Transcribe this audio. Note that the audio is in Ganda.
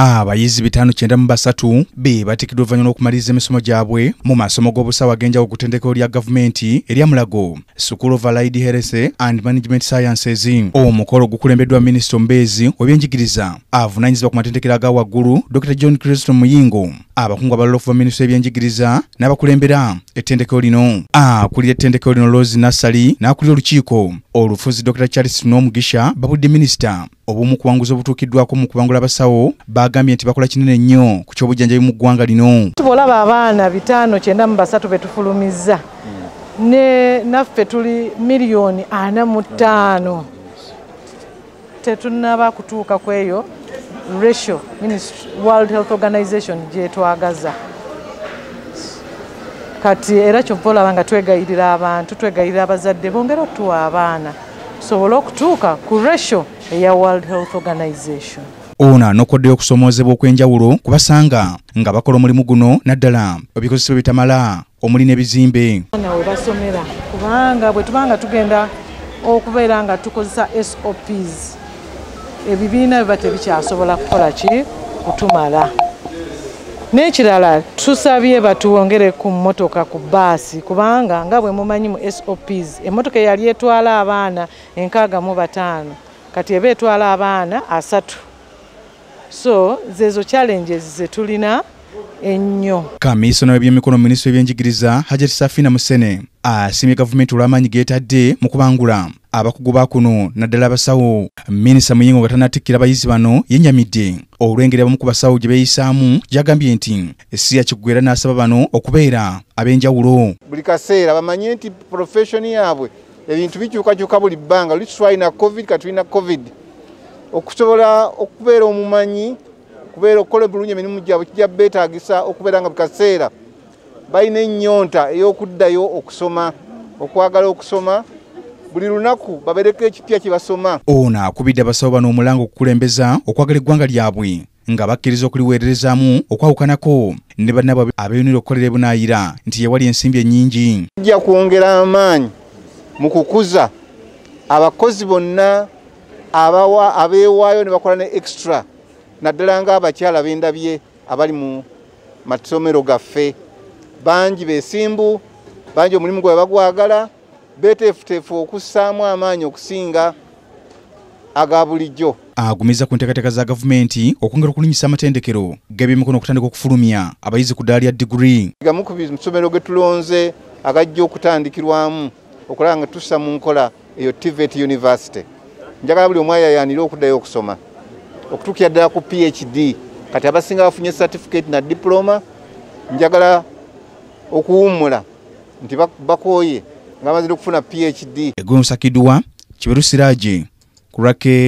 abayizi bitaano kyenda mu basatu be batikiddwa oluvannyuma lw'okumaliriza emisomo gyabwe mu masomo g'obusawo ag'enjawulo ku ttendekero lya gavumenti erya mulago school of allied health and management sciences. Omukolo gukulembeddwa minisita omubeezi w'ebyenjigiriza avunaanyizibwa ku matendekero aga waggulu dr. John kristo muyingo abakungu abalala okuva minisita ebyenjigiriza n'abakulembera ettendekero lino. Akulira ettendekero lino rose nassali n'akulira olukiiko olufuzi dr charles n'omugisha babudde minisita obumu kuwanguza obutuukiddwako mu kubangula abasawo bagambye nti bakola kinene nnyo ku kyobujjanjabi mu ggwanga lino. Tubolaba abaana bitaano kyenda mu basatu betufulumizza ne naffe tuli miliyoni ana mu ttaano. Tetunaba kutuuka ku eyo ratio world health organization gyetwagaza kati era kyova olaba nga twegayirira abantu twegayirira abazadde bongera otuwa abaana. Tusobole okutuuka ku ratio eya world health organization. Ono anokoddeyo okusoomoozebwa okw'enjawulo kubasanga nga bakola omulimu guno naddala ebikozesebwa bitamala omuli n'ebizimbe. Abaana we basomera kubanga bwe tuba nga tugenda okubeera nga tukozesa sops ebibiina biba tebikyasobola kukola ki? Kutumala n'ekirala tusabye batuwongere ku mmotoka ku baasi kubanga nga bwe mumanyi mu sops emmotoka eyali etwala abaana enkaaga mu bataano kati eba etwala abaana asatu. So zezo challenges zetulina ennyo. Kamiisona w'ebyemikono minisitule w'ebyenjigiriza hajati safina musene asiimye gavumenti olw'amaanyi geetadde mu kubangula abakugu ba kuno naddala abasawo. Minisita muyingo nga tanatikkira abayizi bano yennyamidde. Olw'engeri abamu ku basawo gye beeyisaamu gy'agambye nti si yakigwa era n'asaba bano okubeera ab'enjawulo. Buli kaseera bamanye nti professioni yaabwe ebintu bikyukakyuka buli bbanga. Luli tutwalina covid katulina covid. Okusobola okubeera omumanyi okubeera okukola obulungi emirimu gyabwe kijja beetaagisa okubeera nga bukaseera balina ennyonta ey'okuddayo okusoma okwagala okusoma. Buli lunaku babeereko ekipya kye basoma. Ono akubidde abasawo bano omulanga okukulembeza okwagala eggwanga lyabwe nga bakkiriza okuliweererezaamu okwawukanako. Ne bannabwe abeeyunira okukolera ebunaayira nti yewali ensimbi ennyingi. Kijja kwongera amaanyi mu kukuza abakozi bonna abeewaayo ne bakola ne extra. Naddala ng'abakyala b'endabye abali mu masomero gaffe bangi beesimbu bangi omulimu gwabwe bagwagala beeteefuteefu okussaamu amaanyi okusinga aga bulijjo. Agumiza ku nteekateeka za gavumenti okwongera okulinyisa amatendekero g'ebyemikono okutandika okufulumya abayizi ku ddaala lya diguri gamu ku masomero ge tulonze agajja okutandikirwamu okulaba nga tussa mu nkola eyo tivet university. Njagala buli omu ayayaanire okuddayo okusoma. Okutuukira ddala ku phd kati abasinga bafunye certificate na diploma njagala okuwummula nti bakooye nga bamazire okufuna phd egwe musakiddwa kiberu siraaje ku lwake